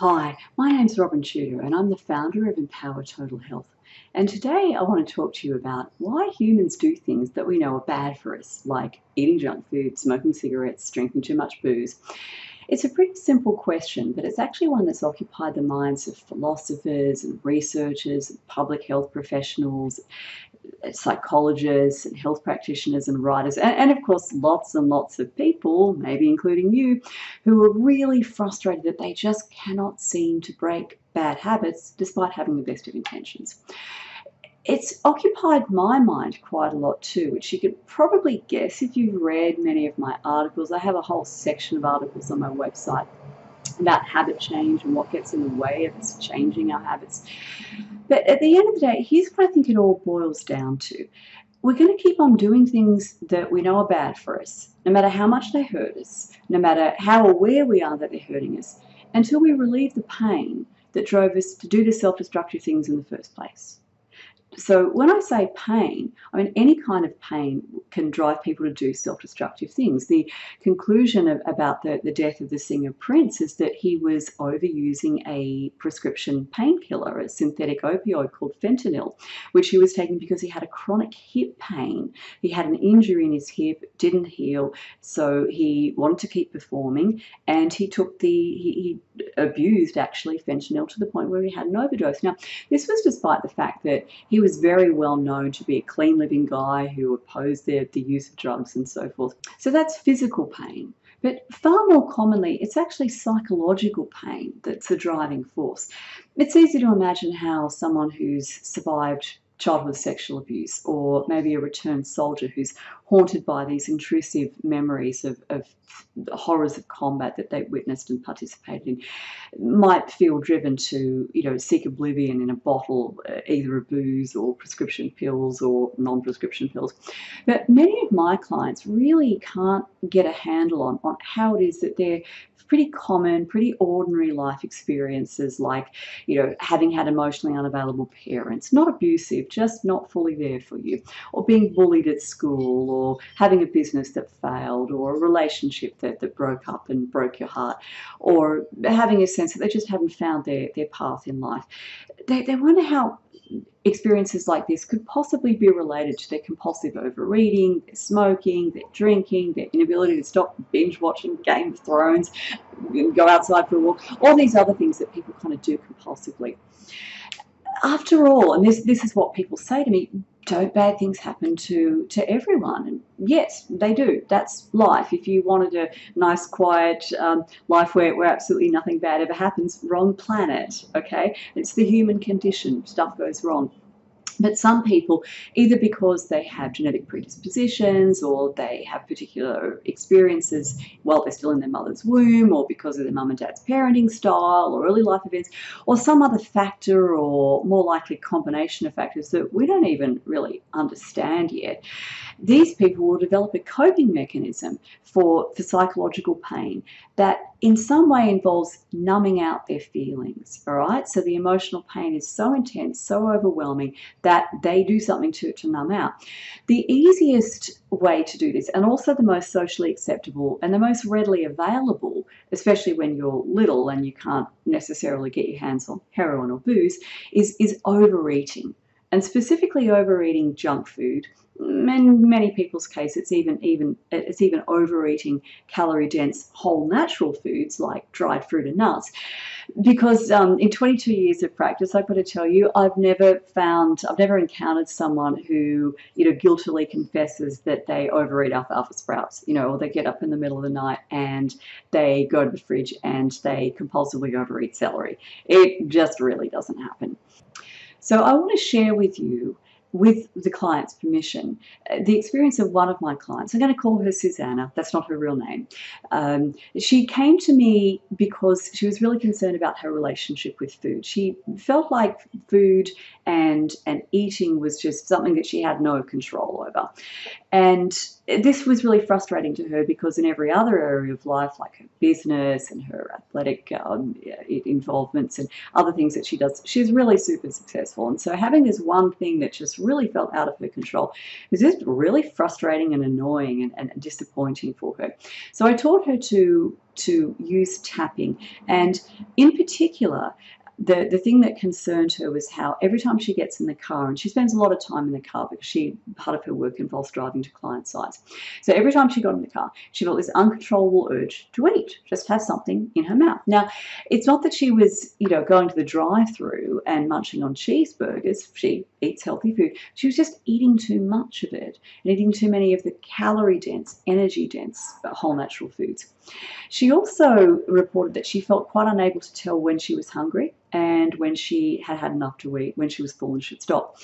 Hi, my name's Robin Tudor and I'm the founder of Empower Total Health. And today I want to talk to you about why humans do things that we know are bad for us, like eating junk food, smoking cigarettes, drinking too much booze. It's a pretty simple question, but it's actually one that's occupied the minds of philosophers and researchers, and public health professionals, psychologists and health practitioners and writers, and, and, of course, lots and lots of people, maybe including you, who are really frustrated that they just cannot seem to break bad habits despite having the best of intentions. It's occupied my mind quite a lot too, which you could probably guess if you've read many of my articles. I have a whole section of articles on my website about habit change and what gets in the way of us changing our habits. But at the end of the day, here's what I think it all boils down to. We're going to keep on doing things that we know are bad for us, no matter how much they hurt us, no matter how aware we are that they're hurting us, until we relieve the pain that drove us to do the self destructive things in the first place. So when I say pain, I mean any kind of pain can drive people to do self-destructive things. The conclusion of, about the, the death of the singer Prince is that he was overusing a prescription painkiller, a synthetic opioid called fentanyl, which he was taking because he had a chronic hip pain. He had an injury in his hip, didn't heal, so he wanted to keep performing, and he took the he, he abused actually fentanyl to the point where he had an overdose. Now, this was despite the fact that he was very well known to be a clean living guy who opposed the, the use of drugs and so forth. So that's physical pain. But far more commonly, it's actually psychological pain that's the driving force. It's easy to imagine how someone who's survived childhood sexual abuse, or maybe a returned soldier who's haunted by these intrusive memories of, of horrors of combat that they witnessed and participated in, might feel driven to, you know, seek oblivion in a bottle, uh, either of booze or prescription pills or non-prescription pills. But many of my clients really can't get a handle on, on how it is that they're pretty common, pretty ordinary life experiences like, you know, having had emotionally unavailable parents, not abusive, just not fully there for you, or being bullied at school, or having a business that failed, or a relationship that, that broke up and broke your heart, or having a sense that they just haven't found their, their path in life. They, they wonder how experiences like this could possibly be related to their compulsive overeating, their smoking, their drinking, their inability to stop binge watching Game of Thrones, go outside for a walk, all these other things that people kind of do compulsively. After all, and this, this is what people say to me, don't bad things happen to, to everyone? And yes, they do. That's life. If you wanted a nice, quiet um, life where, where absolutely nothing bad ever happens, wrong planet, okay? It's the human condition. Stuff goes wrong. But some people, either because they have genetic predispositions or they have particular experiences while they're still in their mother's womb, or because of their mum and dad's parenting style or early life events, or some other factor or more likely combination of factors that we don't even really understand yet, these people will develop a coping mechanism for, for psychological pain that in some way involves numbing out their feelings. All right. So the emotional pain is so intense, so overwhelming that they do something to, it to numb out. The easiest way to do this, and also the most socially acceptable and the most readily available, especially when you're little and you can't necessarily get your hands on heroin or booze, is, is overeating. And specifically overeating junk food in many people's case, it's even even it's even overeating calorie dense whole natural foods like dried fruit and nuts. Because um, in 22 years of practice, I've got to tell you, I've never found, I've never encountered someone who you know guiltily confesses that they overeat alfalfa sprouts, you know, or they get up in the middle of the night and they go to the fridge and they compulsively overeat celery. It just really doesn't happen. So I want to share with you with the client's permission. Uh, the experience of one of my clients, I'm going to call her Susanna, that's not her real name. Um, she came to me because she was really concerned about her relationship with food. She felt like food and, and eating was just something that she had no control over. And this was really frustrating to her because in every other area of life, like her business and her athletic um, involvements and other things that she does, she's really super successful. And so having this one thing that just really felt out of her control was just really frustrating and annoying and, and disappointing for her. So I taught her to to use tapping and in particular the, the thing that concerned her was how every time she gets in the car, and she spends a lot of time in the car because she part of her work involves driving to client sites. So every time she got in the car, she felt this uncontrollable urge to eat, just have something in her mouth. Now, it's not that she was, you know, going to the drive-through and munching on cheeseburgers. She eats healthy food. She was just eating too much of it and eating too many of the calorie-dense, energy-dense whole natural foods. She also reported that she felt quite unable to tell when she was hungry and when she had had enough to eat, when she was full and should stop.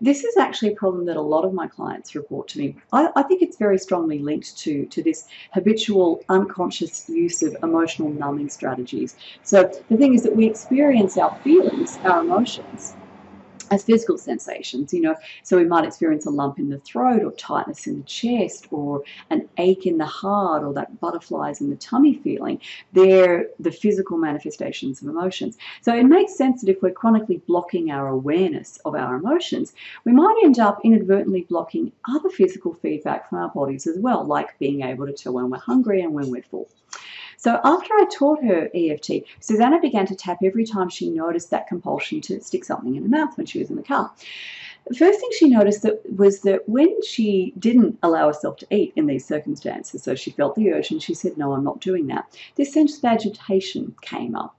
This is actually a problem that a lot of my clients report to me. I, I, think it's very strongly linked to, to this habitual unconscious use of emotional numbing strategies. So the thing is that we experience our feelings, our emotions, as physical sensations, you know, so we might experience a lump in the throat or tightness in the chest or an ache in the heart or that butterflies in the tummy feeling. They're the physical manifestations of emotions. So it makes sense that if we're chronically blocking our awareness of our emotions, we might end up inadvertently blocking other physical feedback from our bodies as well, like being able to tell when we're hungry and when we're full. So after I taught her EFT, Susanna began to tap every time she noticed that compulsion to stick something in her mouth when she was in the car. The first thing she noticed that was that when she didn't allow herself to eat in these circumstances, so she felt the urge and she said, no, I'm not doing that, this sense of agitation came up.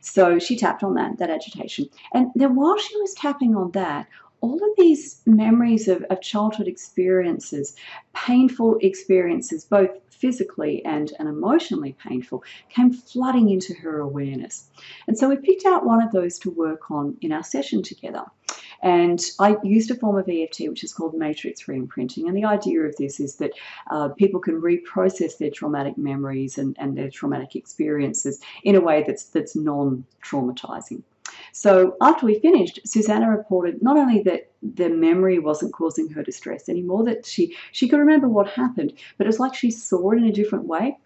So she tapped on that, that agitation. And then while she was tapping on that, all of these memories of, of childhood experiences, painful experiences, both physically and, and emotionally painful, came flooding into her awareness. And so we picked out one of those to work on in our session together. And I used a form of EFT which is called matrix reimprinting. And the idea of this is that uh, people can reprocess their traumatic memories and, and their traumatic experiences in a way that's, that's non traumatizing. So after we finished, Susanna reported not only that the memory wasn't causing her distress anymore, that she, she could remember what happened, but it was like she saw it in a different way.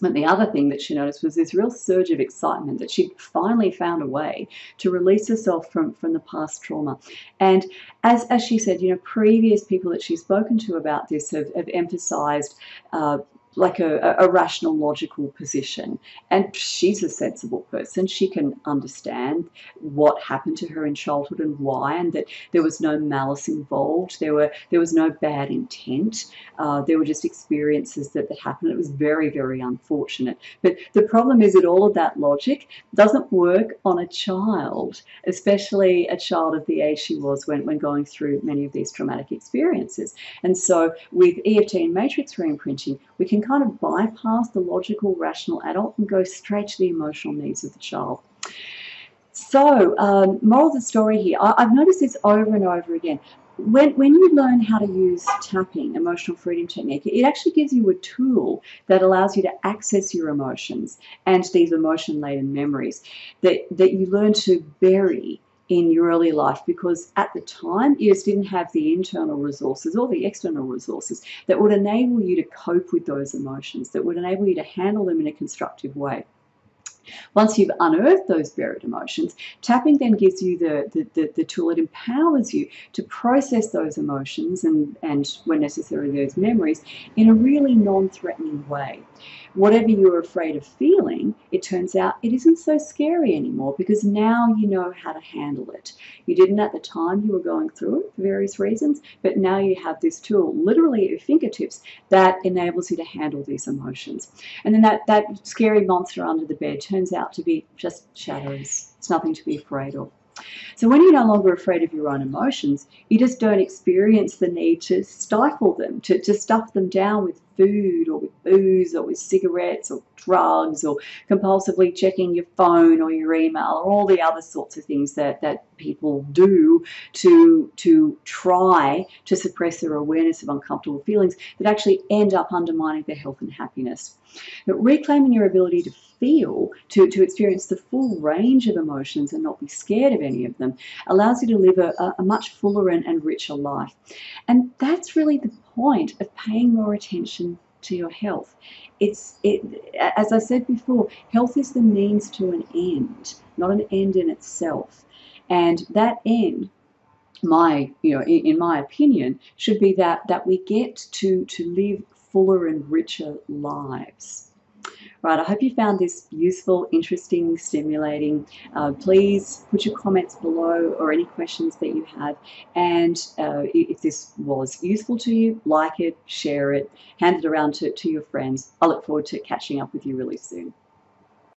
But the other thing that she noticed was this real surge of excitement that she'd finally found a way to release herself from, from the past trauma. And as, as she said, you know, previous people that she's spoken to about this have, have emphasized uh, like a, a, rational, logical position. And she's a sensible person. She can understand what happened to her in childhood and why, and that there was no malice involved. There were there was no bad intent. Uh, there were just experiences that, that happened. It was very, very unfortunate. But the problem is that all of that logic doesn't work on a child, especially a child of the age she was when, when going through many of these traumatic experiences. And so with EFT and matrix reimprinting, we can kind of bypass the logical, rational adult and go straight to the emotional needs of the child. So, um, moral of the story here, I, have noticed this over and over again. When, when you learn how to use tapping, emotional freedom technique, it actually gives you a tool that allows you to access your emotions and these emotion laden memories that, that you learn to bury in your early life because at the time you just didn't have the internal resources or the external resources that would enable you to cope with those emotions, that would enable you to handle them in a constructive way. Once you've unearthed those buried emotions, tapping then gives you the, the, the, the, tool, it empowers you to process those emotions and, and, when necessary, those memories in a really non threatening way whatever you're afraid of feeling, it turns out it isn't so scary anymore because now you know how to handle it. You didn't at the time you were going through it for various reasons, but now you have this tool literally at your fingertips that enables you to handle these emotions. And then that, that scary monster under the bed turns out to be just shadows. It's nothing to be afraid of. So when you're no longer afraid of your own emotions, you just don't experience the need to stifle them, to, to stuff them down with food or with booze or with cigarettes or drugs or compulsively checking your phone or your email or all the other sorts of things that, that people do to, to try to suppress their awareness of uncomfortable feelings that actually end up undermining their health and happiness. But reclaiming your ability to feel, to, to experience the full range of emotions and not be scared of any of them, allows you to live a, a much fuller and, and richer life. And that's really the point of paying more attention to your health. It's it as I said before, health is the means to an end, not an end in itself. And that end my you know in, in, my opinion should be that that we get to to live fuller and richer lives Right, I hope you found this useful, interesting, stimulating. Uh, please put your comments below or any questions that you have. And uh, if this was useful to you, like it, share it, hand it around to, to your friends. I look forward to catching up with you really soon.